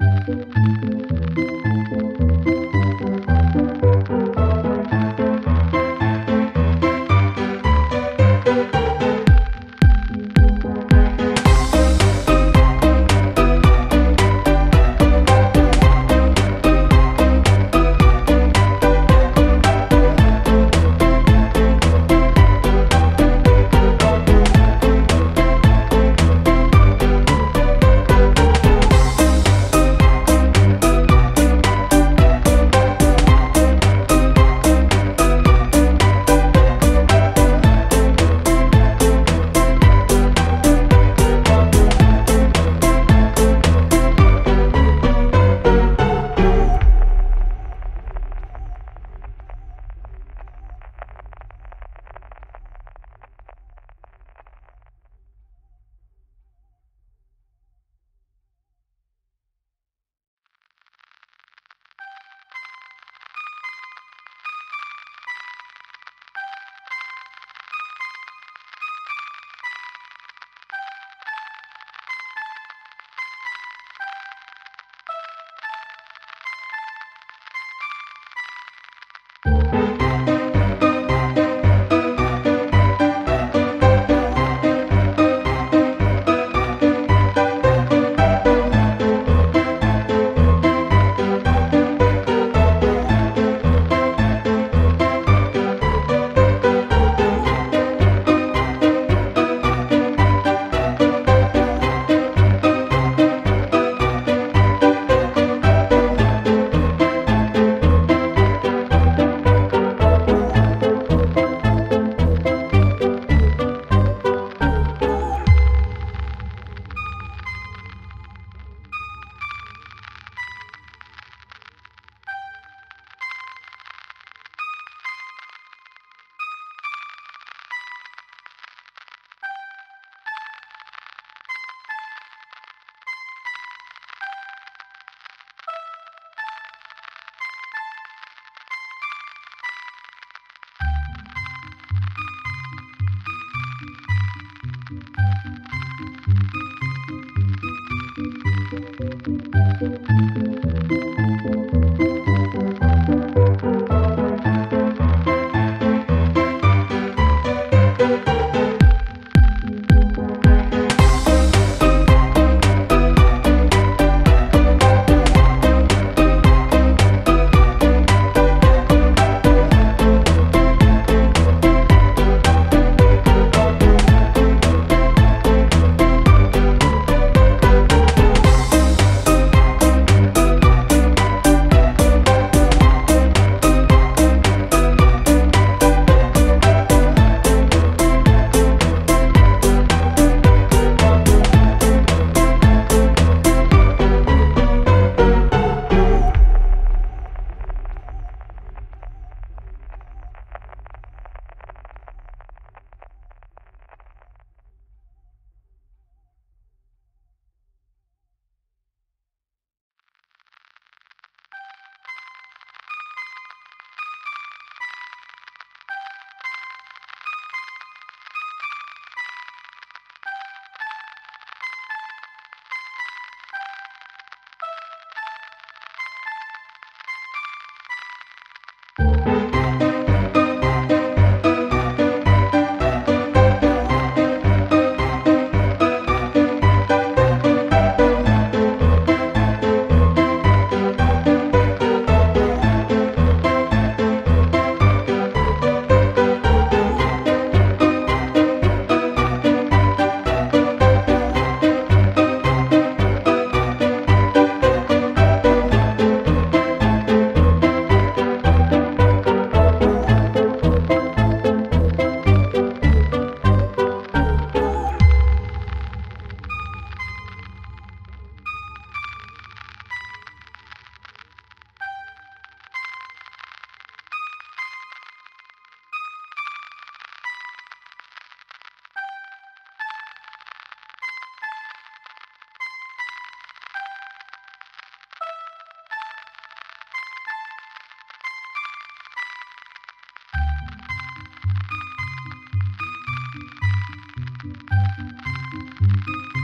Música Música